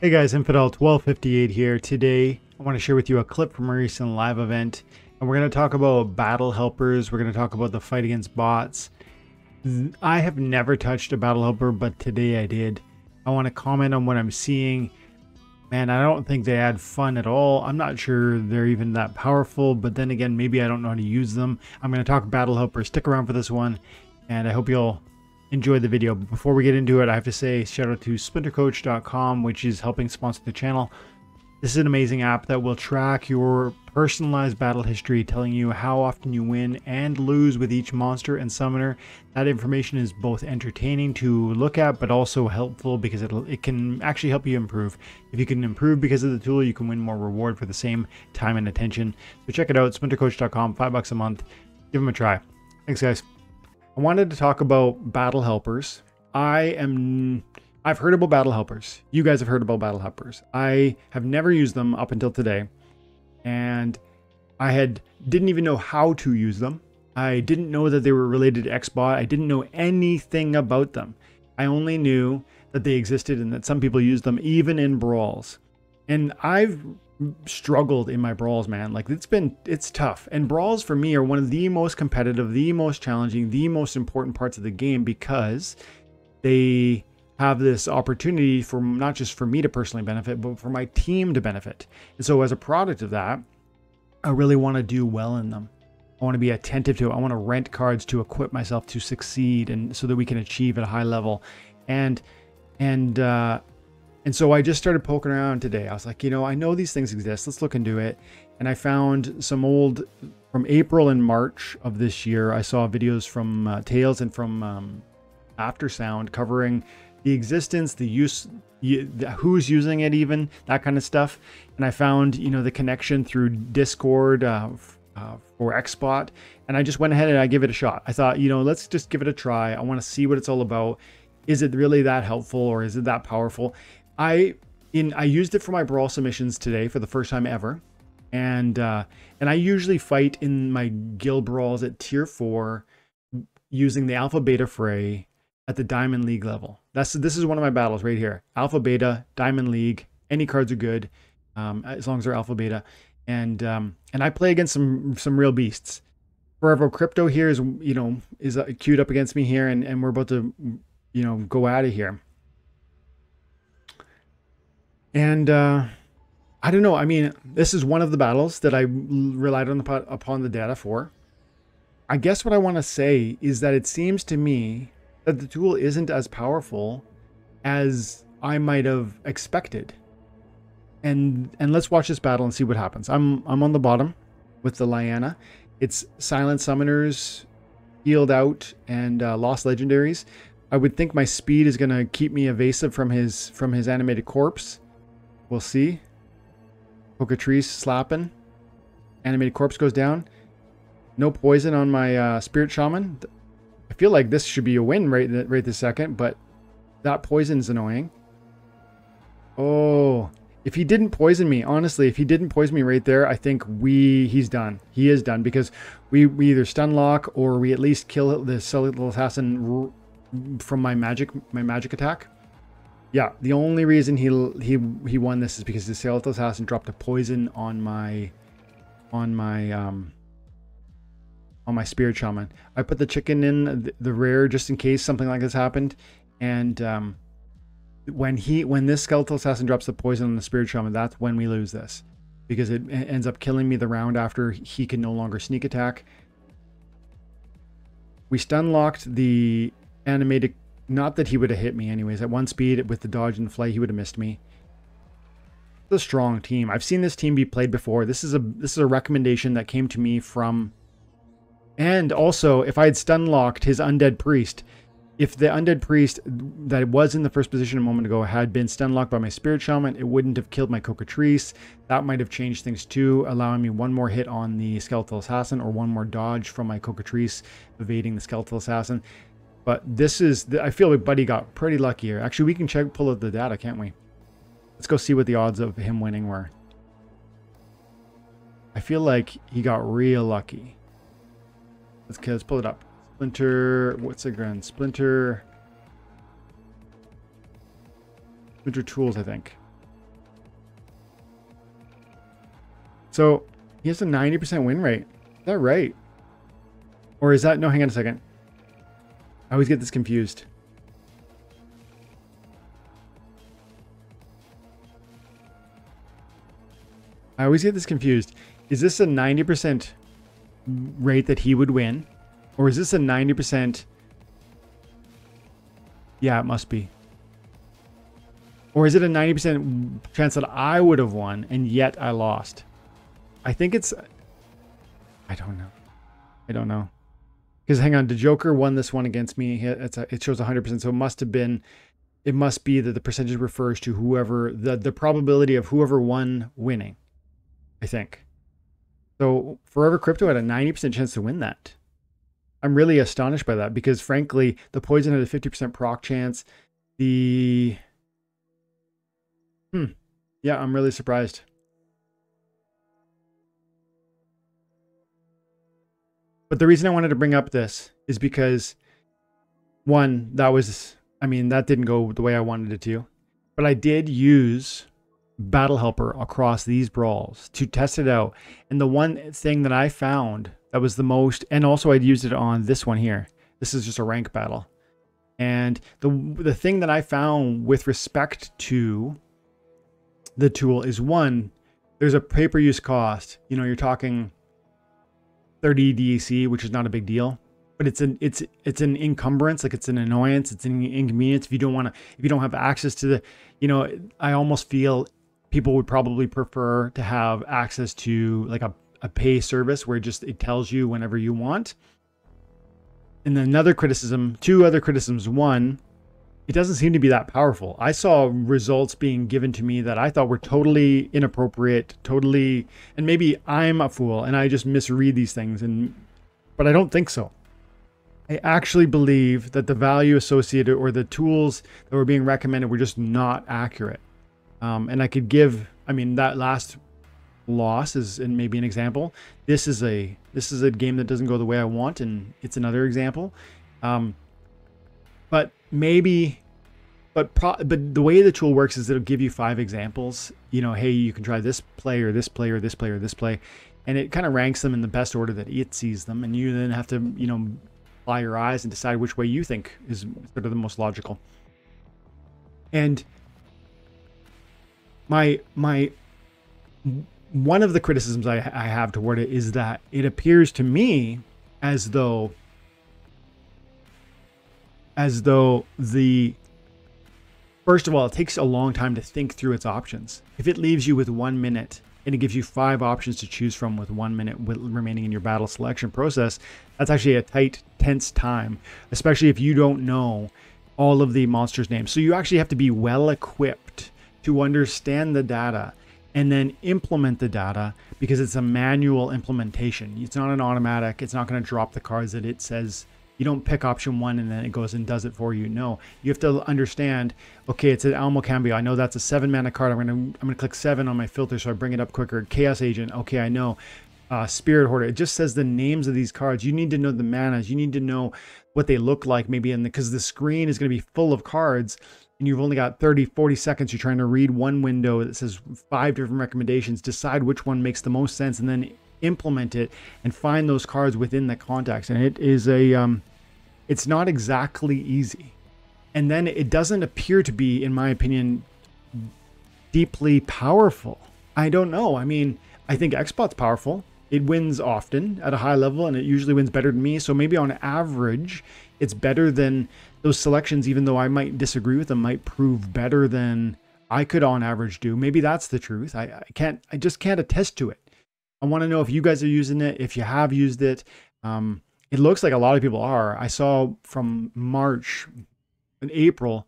Hey guys, Infidel1258 here. Today, I want to share with you a clip from a recent live event, and we're going to talk about battle helpers. We're going to talk about the fight against bots. I have never touched a battle helper, but today I did. I want to comment on what I'm seeing. Man, I don't think they add fun at all. I'm not sure they're even that powerful, but then again, maybe I don't know how to use them. I'm going to talk battle helpers. Stick around for this one, and I hope you'll enjoy the video. But before we get into it, I have to say shout out to splintercoach.com, which is helping sponsor the channel. This is an amazing app that will track your personalized battle history, telling you how often you win and lose with each monster and summoner. That information is both entertaining to look at, but also helpful because it it can actually help you improve. If you can improve because of the tool, you can win more reward for the same time and attention. So check it out, splintercoach.com, five bucks a month. Give them a try. Thanks, guys. I wanted to talk about battle helpers. I am I've heard about battle helpers. You guys have heard about battle helpers. I have never used them up until today. And I had didn't even know how to use them. I didn't know that they were related to Xbot. I didn't know anything about them. I only knew that they existed and that some people use them even in brawls. And I've struggled in my brawls, man. Like it's been it's tough. And brawls for me are one of the most competitive, the most challenging, the most important parts of the game because they have this opportunity for not just for me to personally benefit, but for my team to benefit. And so as a product of that, I really want to do well in them. I want to be attentive to it. I want to rent cards to equip myself to succeed and so that we can achieve at a high level. And and uh and so I just started poking around today. I was like, you know, I know these things exist. Let's look into it. And I found some old from April and March of this year. I saw videos from uh, and from um, Aftersound covering the existence, the use, who's using it, even that kind of stuff. And I found, you know, the connection through Discord uh, uh, for Xbot. And I just went ahead and I give it a shot. I thought, you know, let's just give it a try. I want to see what it's all about. Is it really that helpful or is it that powerful? I in I used it for my brawl submissions today for the first time ever, and uh, and I usually fight in my guild brawls at tier four using the alpha beta fray at the diamond league level. That's this is one of my battles right here. Alpha beta diamond league. Any cards are good um, as long as they're alpha beta, and um, and I play against some some real beasts. Forever crypto here is you know is uh, queued up against me here, and and we're about to you know go out of here. And uh, I don't know. I mean, this is one of the battles that I relied on the, upon the data for. I guess what I want to say is that it seems to me that the tool isn't as powerful as I might have expected. And and let's watch this battle and see what happens. I'm I'm on the bottom with the Lyanna. It's silent summoners, healed out, and uh, lost legendaries. I would think my speed is gonna keep me evasive from his from his animated corpse. We'll see. Cockatrice slapping. Animated corpse goes down. No poison on my uh, spirit shaman. I feel like this should be a win right right this second, but that poison's annoying. Oh, if he didn't poison me, honestly, if he didn't poison me right there, I think we he's done. He is done because we, we either stun lock or we at least kill the celestial assassin from my magic my magic attack. Yeah, the only reason he he he won this is because the Skeletal Assassin dropped a poison on my on my um on my Spirit Shaman. I put the chicken in the, the rare just in case something like this happened, and um, when he when this Skeletal Assassin drops the poison on the Spirit Shaman, that's when we lose this because it ends up killing me the round after he can no longer sneak attack. We stun locked the animated not that he would have hit me anyways. At one speed with the dodge and flight, he would have missed me. It's a strong team. I've seen this team be played before. This is a this is a recommendation that came to me from and also if I had stun locked his undead priest, if the undead priest that was in the first position a moment ago had been stun locked by my spirit shaman, it wouldn't have killed my cockatrice. That might have changed things too, allowing me one more hit on the skeletal assassin or one more dodge from my cockatrice evading the skeletal assassin. But this is, the, I feel like Buddy got pretty lucky here. Actually, we can check, pull up the data, can't we? Let's go see what the odds of him winning were. I feel like he got real lucky. Let's, let's pull it up. Splinter, what's the again? Splinter. Splinter Tools, I think. So he has a 90% win rate. Is that right? Or is that, no, hang on a second. I always get this confused. I always get this confused. Is this a 90% rate that he would win? Or is this a 90%? Yeah, it must be. Or is it a 90% chance that I would have won and yet I lost? I think it's. I don't know. I don't know. Because hang on, the Joker won this one against me. It's a, it shows 100%. So it must have been. It must be that the percentage refers to whoever the the probability of whoever won winning. I think. So Forever Crypto had a 90% chance to win that. I'm really astonished by that because frankly, the poison had a 50% proc chance. The Hmm. Yeah, I'm really surprised. But the reason I wanted to bring up this is because one, that was I mean, that didn't go the way I wanted it to. But I did use Battle Helper across these brawls to test it out. And the one thing that I found that was the most, and also I'd used it on this one here. This is just a rank battle. And the the thing that I found with respect to the tool is one, there's a pay per use cost. You know, you're talking 30 DEC, which is not a big deal, but it's an it's it's an encumbrance, like it's an annoyance, it's an inconvenience if you don't want to if you don't have access to the, you know, I almost feel people would probably prefer to have access to like a, a pay service where it just it tells you whenever you want. And another criticism, two other criticisms. One, it doesn't seem to be that powerful. I saw results being given to me that I thought were totally inappropriate, totally and maybe I'm a fool and I just misread these things and but I don't think so. I actually believe that the value associated or the tools that were being recommended were just not accurate. Um, and I could give, I mean, that last loss is and maybe an example. This is a this is a game that doesn't go the way I want, and it's another example. Um, but maybe, but pro, but the way the tool works is it'll give you five examples. You know, hey, you can try this play or this play or this play or this play, and it kind of ranks them in the best order that it sees them, and you then have to you know apply your eyes and decide which way you think is sort of the most logical. And my my one of the criticisms I, I have toward it is that it appears to me as though as though the first of all it takes a long time to think through its options if it leaves you with one minute and it gives you five options to choose from with one minute remaining in your battle selection process that's actually a tight tense time especially if you don't know all of the monsters names so you actually have to be well equipped to understand the data and then implement the data because it's a manual implementation. It's not an automatic. It's not going to drop the cards that it says. You don't pick option one and then it goes and does it for you. No, you have to understand. Okay, it's an Almo Cambio. I know that's a seven mana card. I'm gonna I'm gonna click seven on my filter so I bring it up quicker. Chaos Agent. Okay, I know. Uh, Spirit Hoarder. It just says the names of these cards. You need to know the manas. You need to know what they look like, maybe in the because the screen is going to be full of cards and you've only got 30, 40 seconds, you're trying to read one window that says five different recommendations, decide which one makes the most sense, and then implement it and find those cards within the context. And it is a, um, it's not exactly easy. And then it doesn't appear to be, in my opinion, deeply powerful. I don't know. I mean, I think Xbot's powerful. It wins often at a high level, and it usually wins better than me. So maybe on average, it's better than those selections, even though I might disagree with them, might prove better than I could on average do. Maybe that's the truth. I, I can't, I just can't attest to it. I want to know if you guys are using it, if you have used it. Um, it looks like a lot of people are. I saw from March and April,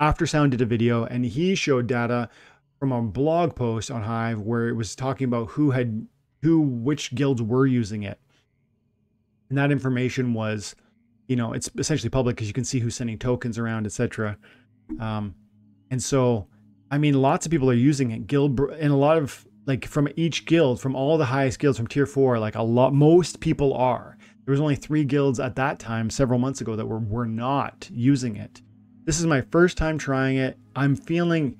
After Sound did a video and he showed data from a blog post on Hive where it was talking about who had, who, which guilds were using it. And that information was you know, it's essentially public because you can see who's sending tokens around, etc. Um, and so, I mean, lots of people are using it. Guild and a lot of like from each guild, from all the highest guilds from tier four, like a lot, most people are. There was only three guilds at that time, several months ago, that were were not using it. This is my first time trying it. I'm feeling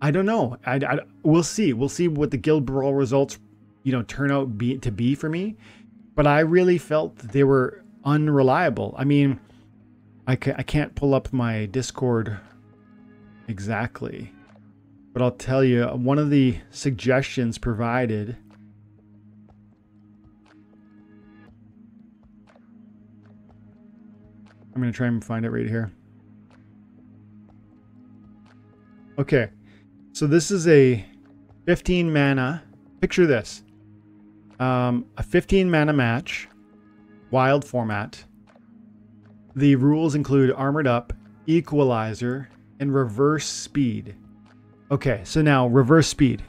I don't know. I, I, we'll see. We'll see what the guild brawl results, you know, turn out be, to be for me. But I really felt they were unreliable. I mean, I, ca- I can't pull up my Discord exactly, but I'll tell you one of the suggestions provided. I'm going to try and find it right here. Okay. So this is a 15 mana. Picture this. Um, a 15 mana match, wild format. The rules include armored up, equalizer, and reverse speed. Okay, so now reverse speed.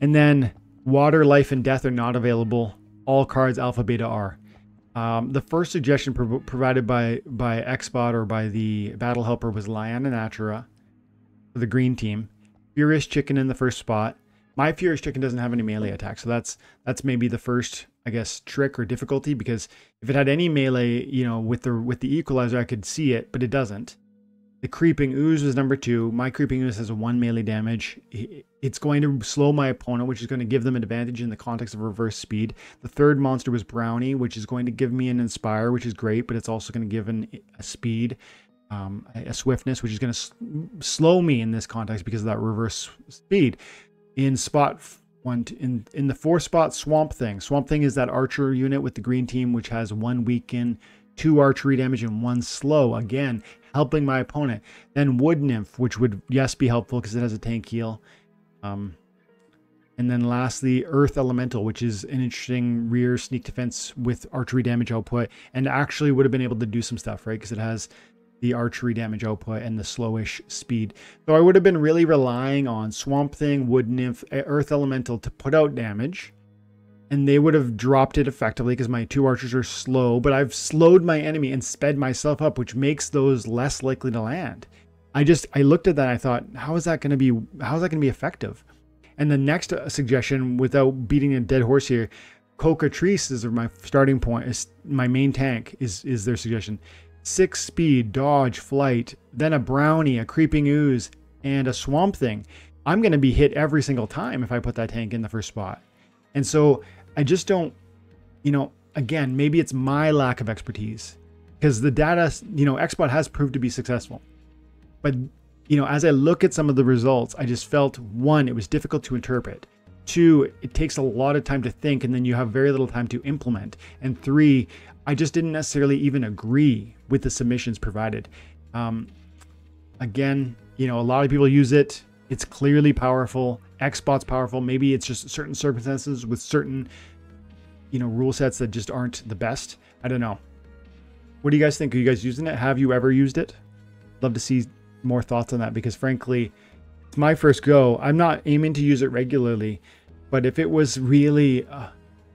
And then water, life, and death are not available. All cards alpha, beta are. Um, the first suggestion pro provided by by Xbot or by the battle helper was Lyanna Natura for the green team. Furious Chicken in the first spot. My Furious Chicken doesn't have any melee attack, so that's that's maybe the first, I guess, trick or difficulty because if it had any melee, you know, with the with the equalizer, I could see it, but it doesn't. The Creeping Ooze was number two. My Creeping Ooze has a one melee damage. It's going to slow my opponent, which is going to give them an advantage in the context of reverse speed. The third monster was Brownie, which is going to give me an Inspire, which is great, but it's also going to give an, a speed um, a swiftness, which is going to slow me in this context because of that reverse speed. In spot one, in in the four spot Swamp Thing. Swamp Thing is that archer unit with the green team, which has one weaken, two archery damage, and one slow. Again, helping my opponent. Then Wood Nymph, which would yes be helpful because it has a tank heal. Um, and then lastly, Earth Elemental, which is an interesting rear sneak defense with archery damage output, and actually would have been able to do some stuff, right? Because it has the archery damage output and the slowish speed. So I would have been really relying on Swamp Thing, Wood Nymph, Earth Elemental to put out damage. And they would have dropped it effectively because my two archers are slow, but I've slowed my enemy and sped myself up, which makes those less likely to land. I just, I looked at that I thought, how is that going to be, how is that going to be effective? And the next uh, suggestion, without beating a dead horse here, Cockatrice is my starting point, is my main tank, is, is their suggestion six speed, dodge, flight, then a brownie, a creeping ooze, and a swamp thing. I'm going to be hit every single time if I put that tank in the first spot. And so I just don't, you know, again, maybe it's my lack of expertise because the data, you know, Xbot has proved to be successful. But, you know, as I look at some of the results, I just felt one, it was difficult to interpret. Two, it takes a lot of time to think and then you have very little time to implement. And three, I just didn't necessarily even agree with the submissions provided. Um, again, you know, a lot of people use it. It's clearly powerful. Xbot's powerful. Maybe it's just certain circumstances with certain, you know, rule sets that just aren't the best. I don't know. What do you guys think? Are you guys using it? Have you ever used it? Love to see more thoughts on that because frankly, it's my first go. I'm not aiming to use it regularly, but if it was really, uh,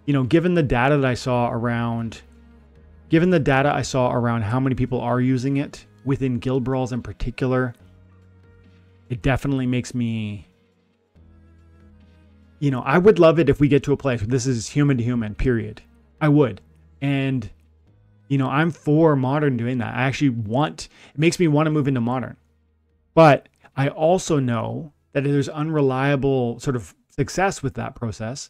you know, given the data that I saw around Given the data I saw around how many people are using it within guild brawls in particular, it definitely makes me you know, I would love it if we get to a place where this is human to human, period. I would. And you know, I'm for modern doing that. I actually want it makes me want to move into modern. But I also know that there's unreliable sort of success with that process.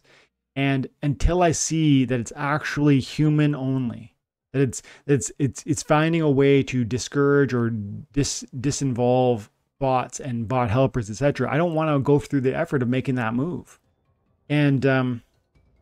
And until I see that it's actually human only, that it's it's it's it's finding a way to discourage or dis disinvolve bots and bot helpers, etc. I don't want to go through the effort of making that move. And um,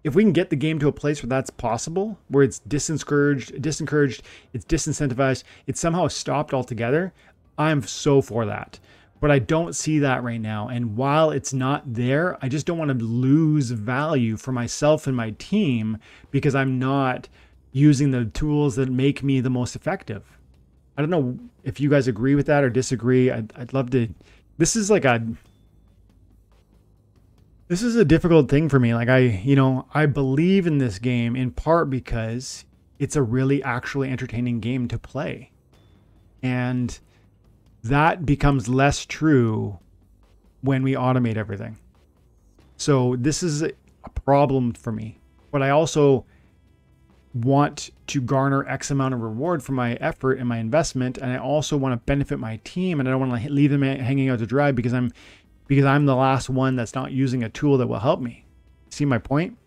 if we can get the game to a place where that's possible, where it's disencouraged, disencouraged, it's disincentivized, it's somehow stopped altogether, I'm so for that. But I don't see that right now. And while it's not there, I just don't want to lose value for myself and my team because I'm not using the tools that make me the most effective. I don't know if you guys agree with that or disagree. I'd, I'd love to. This is like a. This is a difficult thing for me. Like, I, you know, I believe in this game in part because it's a really actually entertaining game to play. And that becomes less true when we automate everything. So, this is a problem for me. But I also want to garner X amount of reward for my effort and my investment. And I also want to benefit my team and I don't want to leave them hanging out to dry because I'm, because I'm the last one that's not using a tool that will help me. See my point?